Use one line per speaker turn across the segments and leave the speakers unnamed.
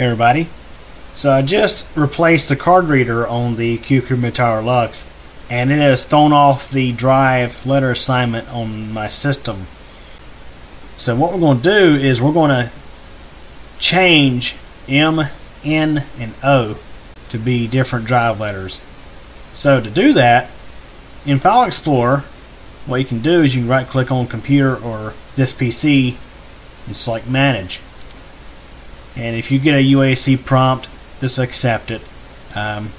Everybody. So I just replaced the card reader on the Cucumber Tower Lux and it has thrown off the drive letter assignment on my system. So what we're going to do is we're going to change M, N, and O to be different drive letters. So to do that, in File Explorer, what you can do is you can right click on computer or this PC and select manage. And if you get a UAC prompt, just accept it. Um,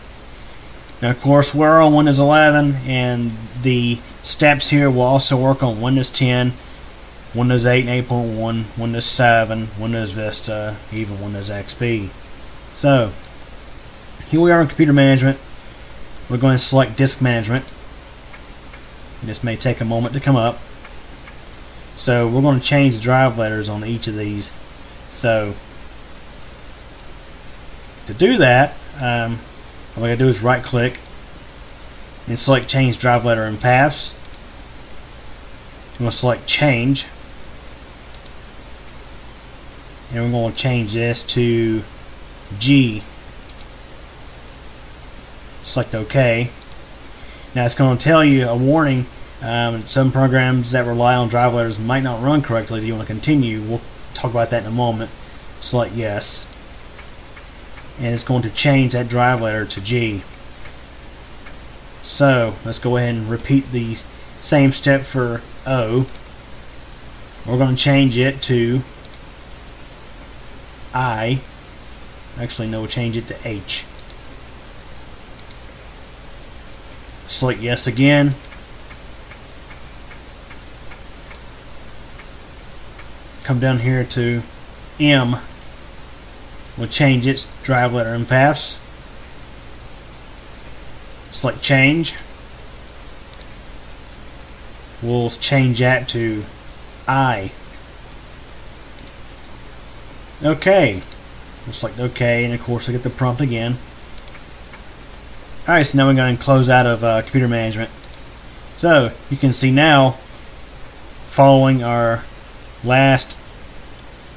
now, of course, we're on Windows 11, and the steps here will also work on Windows 10, Windows 8 and 8.1, Windows 7, Windows Vista, even Windows XP. So, here we are in Computer Management. We're going to select Disk Management. This may take a moment to come up. So, we're going to change the drive letters on each of these. So, to do that, um, all I gotta do is right click and select change drive letter and paths. I'm to select change and we're to change this to G. Select OK. Now it's going to tell you a warning. Um, some programs that rely on drive letters might not run correctly. Do you want to continue? We'll talk about that in a moment. Select yes and it's going to change that drive letter to G. So let's go ahead and repeat the same step for O. We're going to change it to I. Actually, no, we'll change it to H. Select yes again. Come down here to M We'll change its drive letter and paths. Select change. We'll change that to I. Okay. We'll select OK, and of course I get the prompt again. Alright, so now we're going to close out of uh, computer management. So, you can see now, following our last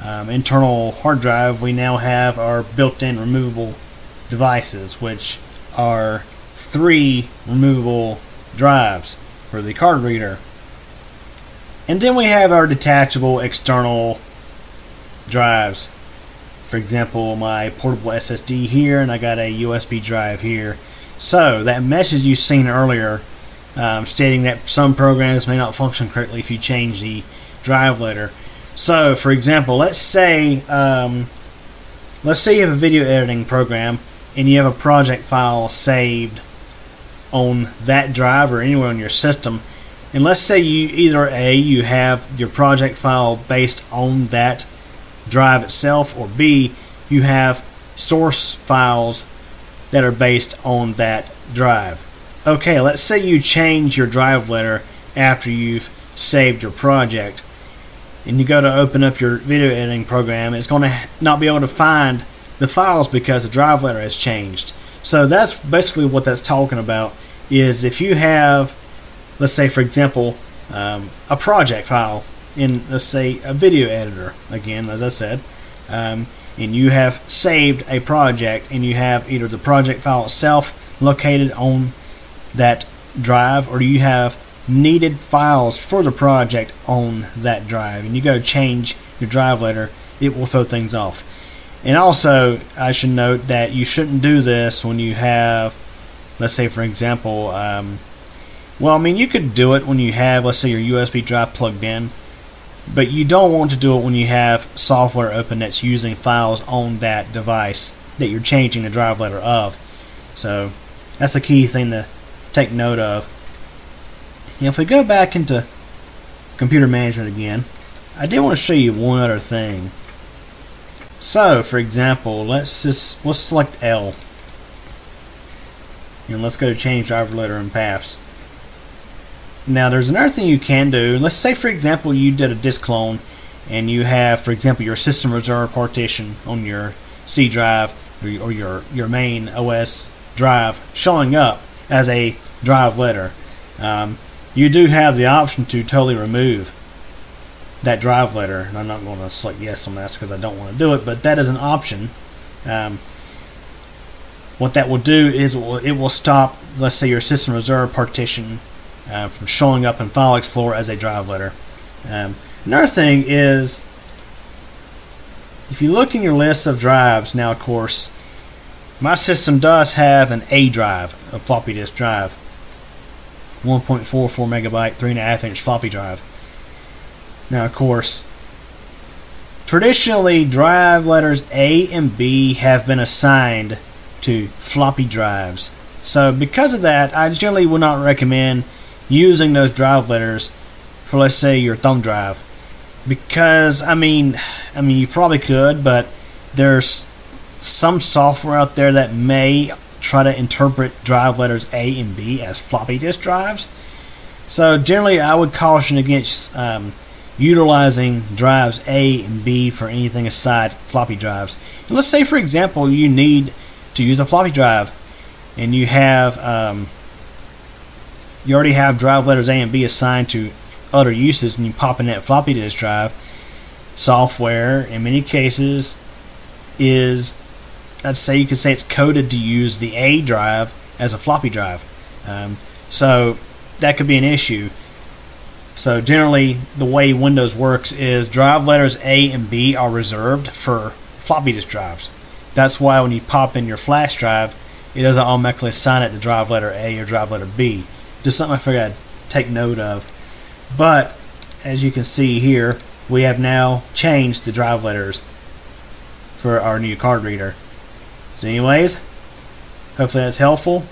um, internal hard drive, we now have our built-in removable devices, which are three removable drives for the card reader. And then we have our detachable external drives. For example, my portable SSD here, and I got a USB drive here. So, that message you've seen earlier um, stating that some programs may not function correctly if you change the drive letter so, for example, let's say um, let's say you have a video editing program and you have a project file saved on that drive or anywhere on your system. And let's say you either A, you have your project file based on that drive itself, or B, you have source files that are based on that drive. Okay, let's say you change your drive letter after you've saved your project and you go to open up your video editing program, it's going to not be able to find the files because the drive letter has changed. So that's basically what that's talking about. Is if you have, let's say for example, um, a project file in let's say a video editor again, as I said, um, and you have saved a project and you have either the project file itself located on that drive or you have needed files for the project on that drive. And you go change your drive letter it will throw things off. And also I should note that you shouldn't do this when you have let's say for example um, well I mean you could do it when you have let's say your USB drive plugged in but you don't want to do it when you have software open that's using files on that device that you're changing the drive letter of. So that's a key thing to take note of now, if we go back into computer management again, I did want to show you one other thing. So, for example, let's just let's select L, and let's go to change driver letter and paths. Now, there's another thing you can do. Let's say, for example, you did a disk clone, and you have, for example, your system reserve partition on your C drive or your your main OS drive showing up as a drive letter. Um, you do have the option to totally remove that drive letter. And I'm not going to select yes on this because I don't want to do it, but that is an option Um, what that will do is it will, it will stop, let's say, your system reserve partition uh, from showing up in File Explorer as a drive letter. Um, another thing is, if you look in your list of drives, now of course, my system does have an A drive, a floppy disk drive. 1.44 megabyte, 3.5 inch floppy drive. Now, of course, traditionally drive letters A and B have been assigned to floppy drives. So, because of that, I generally would not recommend using those drive letters for, let's say, your thumb drive. Because, I mean, I mean, you probably could, but there's some software out there that may try to interpret drive letters A and B as floppy disk drives. So generally, I would caution against um, utilizing drives A and B for anything aside floppy drives. And let's say, for example, you need to use a floppy drive, and you have um, you already have drive letters A and B assigned to other uses, and you pop in that floppy disk drive. Software, in many cases, is let's say you could say it's coded to use the A drive as a floppy drive. Um, so that could be an issue. So generally, the way Windows works is drive letters A and B are reserved for floppy disk drives. That's why when you pop in your flash drive, it doesn't automatically assign it to drive letter A or drive letter B. Just something I figured I'd take note of. But as you can see here, we have now changed the drive letters for our new card reader. So anyways, hopefully that's helpful.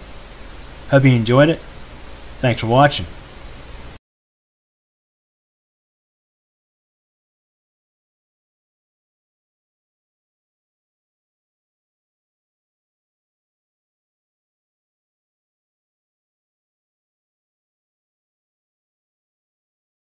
Hope you enjoyed it. Thanks for watching.